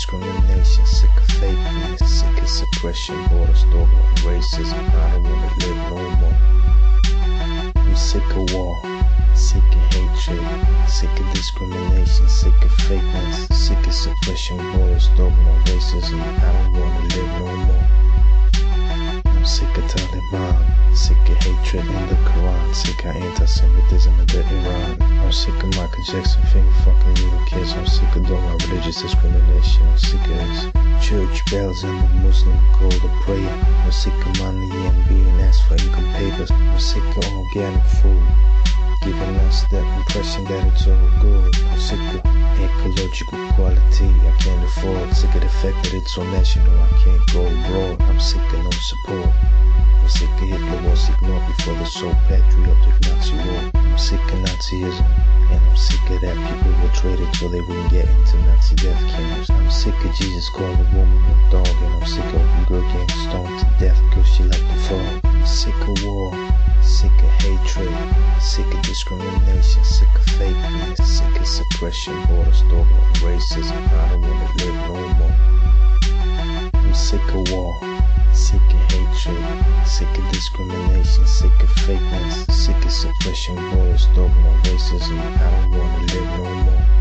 discrimination, sick of fakeness, sick of suppression, borders, dogma, racism. I don't wanna live no more. I'm sick of war, sick of hatred, sick of discrimination, sick of fakeness, sick of suppression, borders, dogma, racism. I don't wanna live no more. I'm sick of Taliban, sick of hatred in the Quran, sick of anti-Semitism Iran. I'm sick of Michael Jackson finger fucking little kids. I'm sick of doing my religious discrimination. I'm sick of church bells and the Muslim call to prayer. I'm sick of money and being asked for income papers. I'm sick of organic food. Giving us that impression that it's all good. I'm sick of ecological quality I can't afford. Sick of the fact that it's so national I can't go abroad. I'm sick of no support. I'm sick of Hitler was ignored before the so patriotic Nazi war. I'm sick of Nazism. And I'm sick of that people were traded so they wouldn't get into Nazi death camps. I'm sick of Jesus calling a woman a dog. And I'm sick of a girl getting stoned to death because she like to fall. I'm sick of war. Sick of hatred, sick of discrimination, sick of fakeness, sick of suppression, borders, dogma, racism. I don't wanna live no more. I'm sick of war, sick of hatred, sick of discrimination, sick of fakeness, of suppression, borders, dogma, racism. I don't wanna live no more.